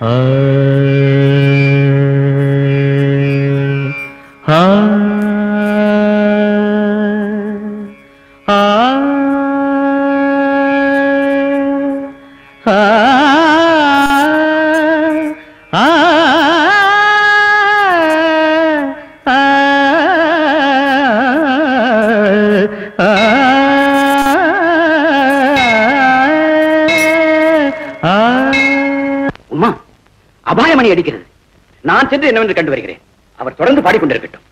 ஆ ஆ ஆ ஆ ஆ உமா அபாயமணி அடிக்கிறது. நான் சென்று என்னவென்று கண்டு வருகிறேன். அவர் தொடர்ந்து பாடிக்கொண்டிருக்கட்டும்.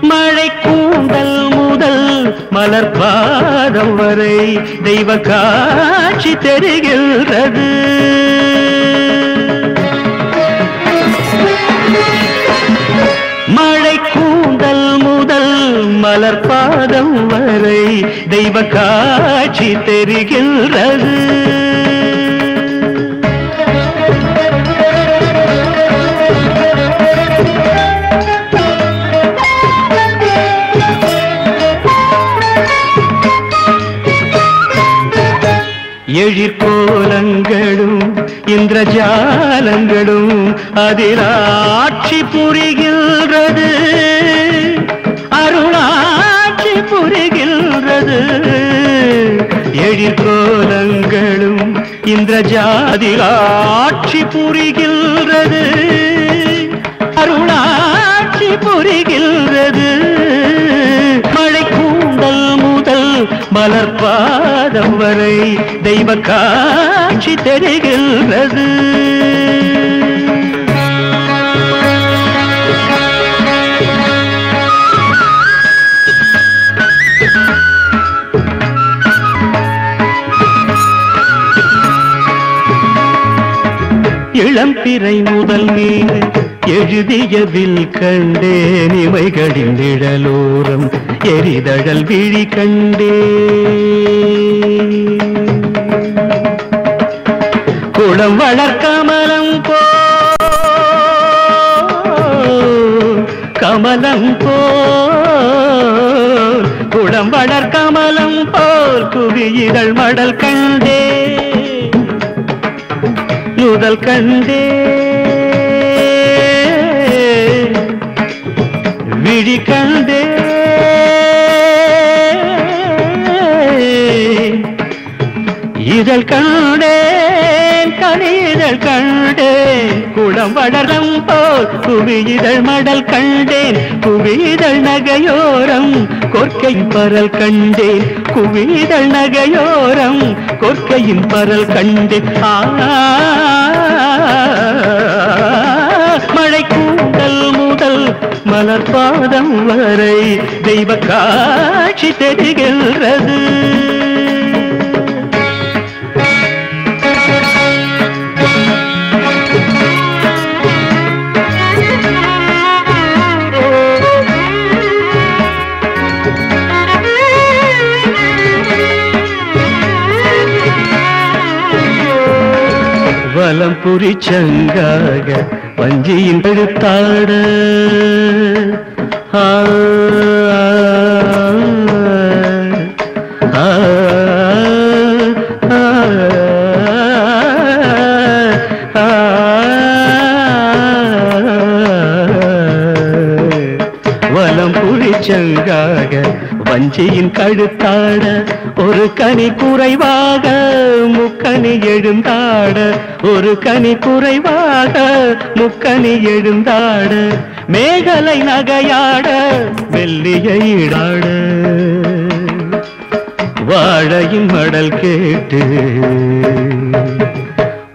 மழை கூந்தல் முதல் மலர் பாதம் வரை தெய்வ காட்சி தெரிகின்றது. தெய்வ காட்சி தெரிகின்றது. எழிற்கோலங்களும் இந்திரஜாலங்களும் அதில் ஆட்சி புரிகின்றது. அருளாட்சி புரிகின்ற புரிகின்றது எழிற்கோலங்களும் இந்திரஜாதில் ஆட்சி புரிகின்றது. அருளாட்சி புரிகின்றது. மழை கூந்தல் முதல் மலர்பாதம் வரை தெய்வ காட்சி தெரிகின்றது. இளம்பிறை முதல் மீது எழுதியதில் கண்டேன் இமைகளின் நிழலோரம் எரிதழல் விழி கண்டே குளம் வளர்க்கமலம் போ கமலம் போல் குளம் வளர்க்கமலம் போல் குவியிதழ் மடல் கண்டே முதல் கண்டே. விழி கண்டே. இதழ் கண்டேன் மடல் கண்டேன் குளம் வளரம் போல் புவியிதழ் மடல் கண்டேன். புவியிதழ் நகையோரம் கொற்கையின் பரல் கண்டேன். குவிதழ் நகையோரம் கொற்கையின் பரல் கண்டேன். ஆ மழை கூந்தல் முதல் மலர் பாதம் வரை தெய்வ காட்சி தெரிகின்றது. வலம் புரி சங்காக வஞ்சியின் எழுத்தாட ஆ, வலம் புரி சங்காக பஞ்சையின் கழுத்தாட ஒரு கனி குறைவாக முக்கணி எழுந்தாட. ஒரு கனி குறைவாக முக்கணி எழுந்தாட. மேகலை நகையாட வெள்ளிய ஈடாட. வாழையின் மடல் கேட்டு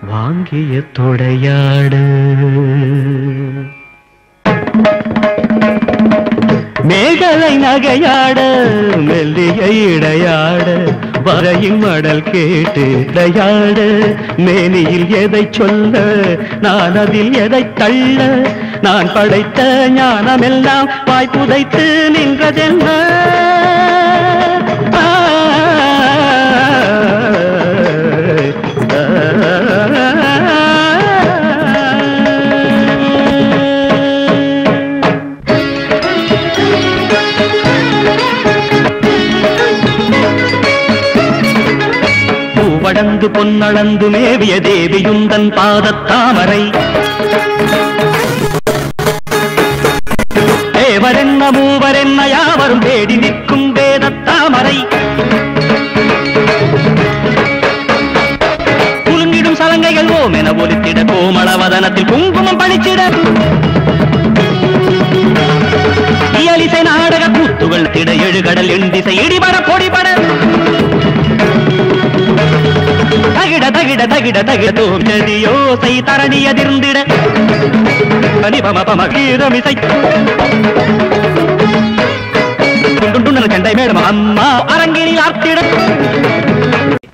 வாங்கிய தொடையாடு. மேகலை நகையாட மெல்லிய இடையாட வரையின் மடல் கேட்டு இடையாட. மேனியில் எதை சொல்ல நான் அதில் எதை தள்ள. நான் படைத்த ஞானமெல்லாம் வாய்ப்புதைத்து நின்றதென்ன? பொன்னெடுத்து பொன்னளந்து மேவிய தேவியுந்தன் பாதத்தாமரை தேவரென்ன மூவரென்ன யாவரும் தேடி நிற்கும் வேதத்தாமரை குலுங்கிடும் சலங்கைகள் ஓம் என ஒலித்திட கோமளவதனத்தில் குங்குமம் பணிச்சிட இயலிசை நாடக கூத்துகள் திட எழுகடல் என்று தகிட தகிட தகிட தரணி அதிர்ந்திட பனிபம பம வீரமிசை துண்டுண்டன சண்டை மேடம் அம்மா அரங்கினில் ஆர்த்திட.